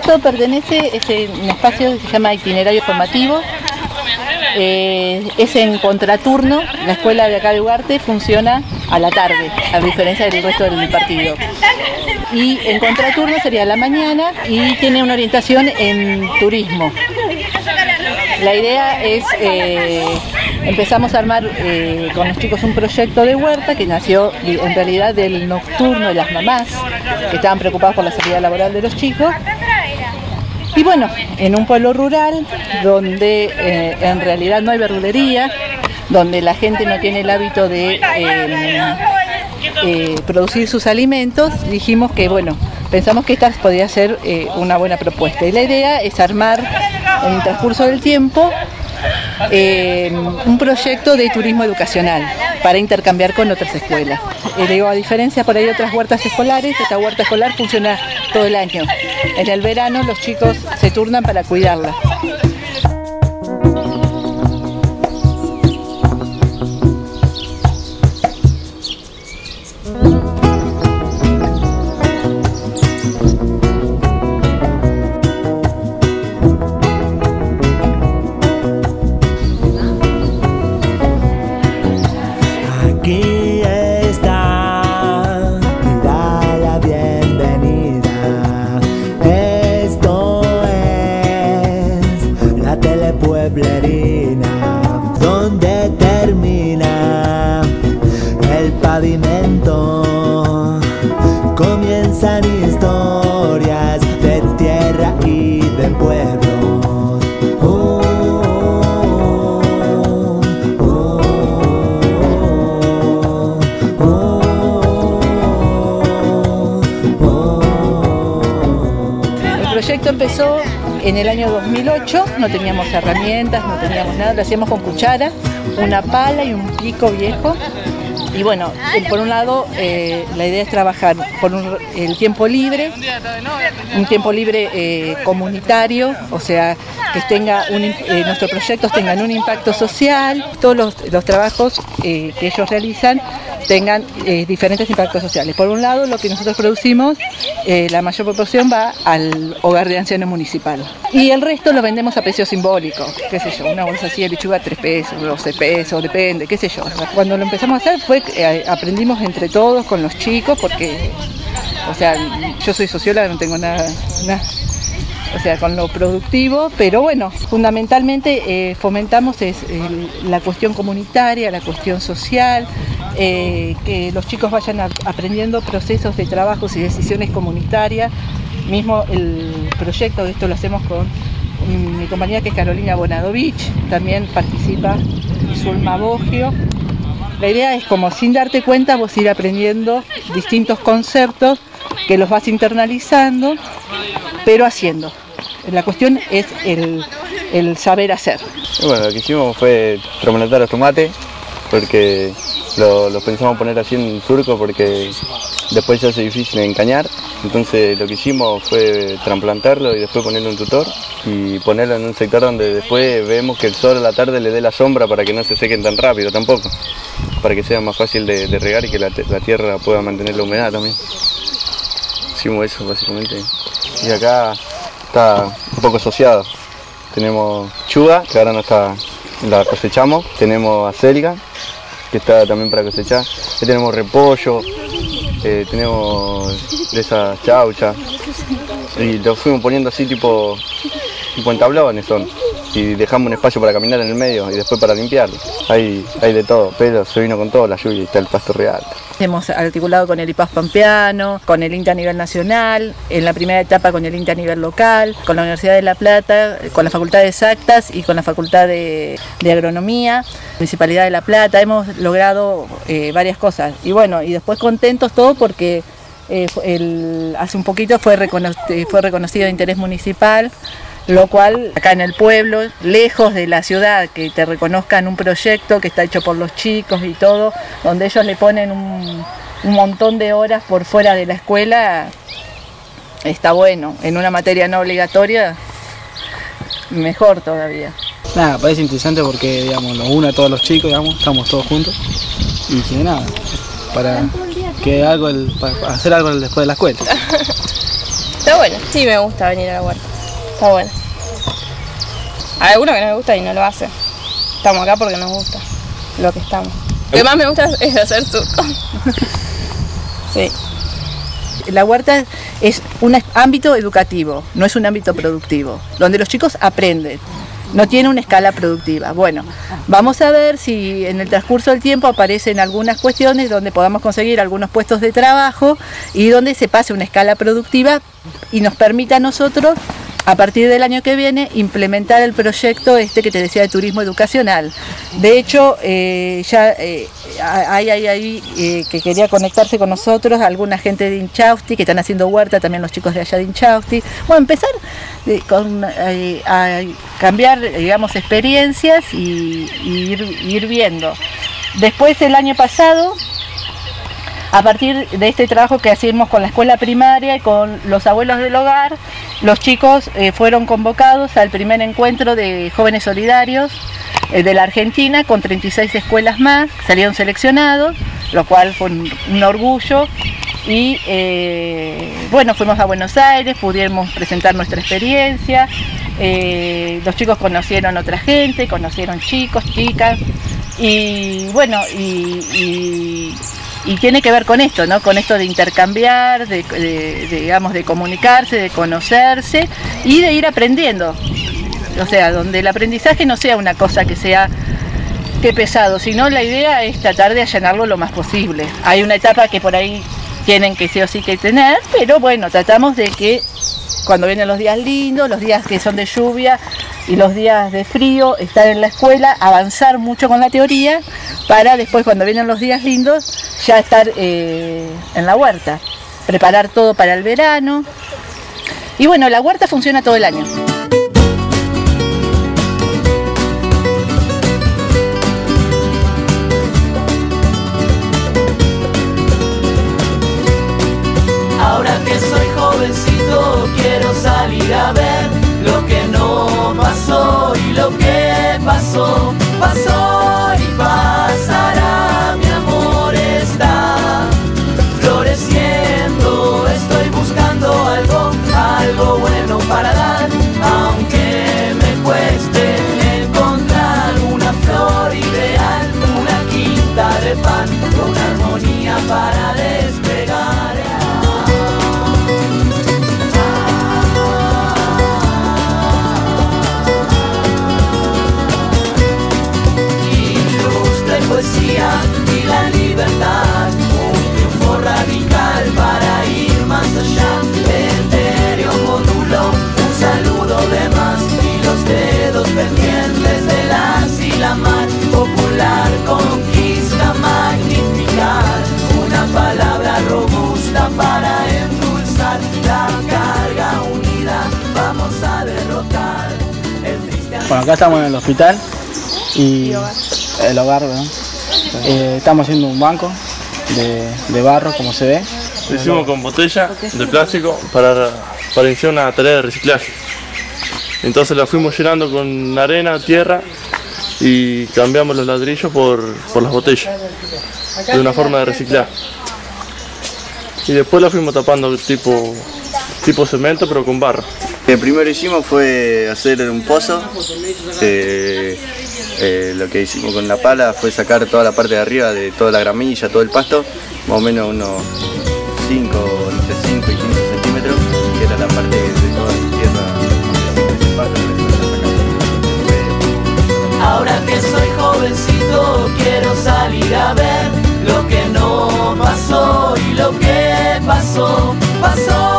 Esto pertenece, es un espacio que se llama itinerario formativo. Eh, es en contraturno, la escuela de acá de Ugarte funciona a la tarde, a diferencia del resto del partido. Y en contraturno sería la mañana y tiene una orientación en turismo. La idea es, eh, empezamos a armar eh, con los chicos un proyecto de huerta que nació en realidad del nocturno de las mamás que estaban preocupadas por la seguridad laboral de los chicos. Y bueno, en un pueblo rural donde eh, en realidad no hay verdulería, donde la gente no tiene el hábito de producir sus alimentos, dijimos que bueno, pensamos que esta podría ser una buena propuesta. Y la idea es armar en el transcurso del tiempo eh, un proyecto de turismo educacional para intercambiar con otras escuelas. Eh, a diferencia por ahí de otras huertas escolares, esta huerta escolar funciona todo el año. En el verano los chicos se turnan para cuidarla. En el año 2008, no teníamos herramientas, no teníamos nada, lo hacíamos con cuchara, una pala y un pico viejo. Y bueno, por un lado eh, la idea es trabajar por el tiempo libre, un tiempo libre eh, comunitario, o sea, que tenga eh, nuestros proyectos tengan un impacto social, todos los, trabajos que ellos realizan tengan eh, diferentes impactos sociales. Por un lado, lo que nosotros producimos, eh, la mayor proporción va al hogar de ancianos municipal. Y el resto lo vendemos a precio simbólico, qué sé yo, una bolsa así de lechuga 3 pesos, 12 pesos, depende, qué sé yo. Cuando lo empezamos a hacer fue, eh, aprendimos entre todos con los chicos, porque, o sea, yo soy socióloga, no tengo nada, o sea, con lo productivo, pero bueno, fundamentalmente fomentamos es, la cuestión comunitaria, la cuestión social, eh, que los chicos vayan aprendiendo procesos de trabajos y decisiones comunitarias. Mismo el proyecto, de esto lo hacemos con mi compañera que es Carolina Bonadovich, también participa Zulma Bogio. La idea es como sin darte cuenta vos ir aprendiendo distintos conceptos que los vas internalizando, pero haciendo. La cuestión es el, saber hacer. Bueno, lo que hicimos fue tromolatar los tomates, porque lo, pensamos poner así en surco porque después se hace difícil encañar. Entonces lo que hicimos fue trasplantarlo y después ponerle un tutor y ponerlo en un sector donde después vemos que el sol a la tarde le dé la sombra para que no se sequen tan rápido tampoco, para que sea más fácil de, regar y que la, tierra pueda mantener la humedad también. Hicimos eso básicamente. Y acá está un poco asociado. Tenemos chuga, que ahora no está, la cosechamos, tenemos acelga que está también para cosechar. Tenemos repollo, eh, tenemos de esas chauchas y lo fuimos poniendo así tipo, tipo en son y dejamos un espacio para caminar en el medio y después para limpiarlo. Hay, hay de todo, pero se vino con todo la lluvia y está el pasto real. Hemos articulado con el IPAS Pampeano, con el INTA a nivel nacional, en la primera etapa con el INTA a nivel local, con la Universidad de La Plata, con la Facultad de Exactas y con la Facultad de, Agronomía, Municipalidad de La Plata. Hemos logrado eh, varias cosas y bueno, y después contentos todos porque eh, hace un poquito fue, fue reconocido de interés municipal lo cual acá en el pueblo, lejos de la ciudad, que te reconozcan un proyecto que está hecho por los chicos y todo, donde ellos le ponen un, montón de horas por fuera de la escuela, está bueno. En una materia no obligatoria, mejor todavía. Nada, parece interesante porque digamos, lo une a todos los chicos, digamos, estamos todos juntos. Y nada, para que algo para hacer algo después de la escuela. Está bueno, sí me gusta venir a la huerta. Está bueno. Hay algunos que no me gusta y no lo hacen. Estamos acá porque nos gusta lo que estamos. Lo que más me gusta es hacer surco. sí. La huerta es un ámbito educativo, no es un ámbito productivo, donde los chicos aprenden. No tiene una escala productiva. Bueno, vamos a ver si en el transcurso del tiempo aparecen algunas cuestiones donde podamos conseguir algunos puestos de trabajo y donde se pase una escala productiva y nos permita a nosotros a partir del año que viene implementar el proyecto este que te decía de turismo educacional. De hecho, eh, ya eh, hay ahí eh, que quería conectarse con nosotros, alguna gente de Inchausti que están haciendo huerta, también los chicos de allá de Inchausti. Bueno, empezar a cambiar, digamos, experiencias y, ir, ir viendo. Después, el año pasado, a partir de este trabajo que hacemos con la escuela primaria y con los abuelos del hogar, los chicos eh, fueron convocados al primer encuentro de jóvenes solidarios eh, de la Argentina con 36 escuelas más, salieron seleccionados, lo cual fue un, orgullo. Y eh, bueno, fuimos a Buenos Aires, pudimos presentar nuestra experiencia, los chicos conocieron otra gente, conocieron chicos, chicas, y bueno, y y tiene que ver con esto, ¿no? Con esto de intercambiar, de, digamos, de comunicarse, de conocerse y de ir aprendiendo. O sea, donde el aprendizaje no sea una cosa que sea que pesado, sino la idea es tratar de allanarlo lo más posible. Hay una etapa que por ahí tienen que sí o sí que tener, pero bueno, tratamos de que cuando vienen los días lindos, los días que son de lluvia y los días de frío, estar en la escuela, avanzar mucho con la teoría, para después cuando vienen los días lindos ya estar eh, en la huerta, preparar todo para el verano. Y bueno, la huerta funciona todo el año. Bueno, acá estamos en el hospital y el hogar. Eh, estamos haciendo un banco de, barro, como se ve. Lo hicimos con botella de plástico para, para iniciar una tarea de reciclaje. Entonces la fuimos llenando con arena, tierra y cambiamos los ladrillos por, las botellas, de una forma de reciclar. Y después la fuimos tapando tipo, tipo cemento pero con barro. Lo primero hicimos fue hacer un pozo eh, lo que hicimos con la pala fue sacar toda la parte de arriba de toda la gramilla, todo el pasto, más o menos unos 5, entre 5 y 15 centímetros, que era la parte de toda la tierra. Ahora que soy jovencito quiero salir a ver lo que no pasó y lo que pasó, pasó.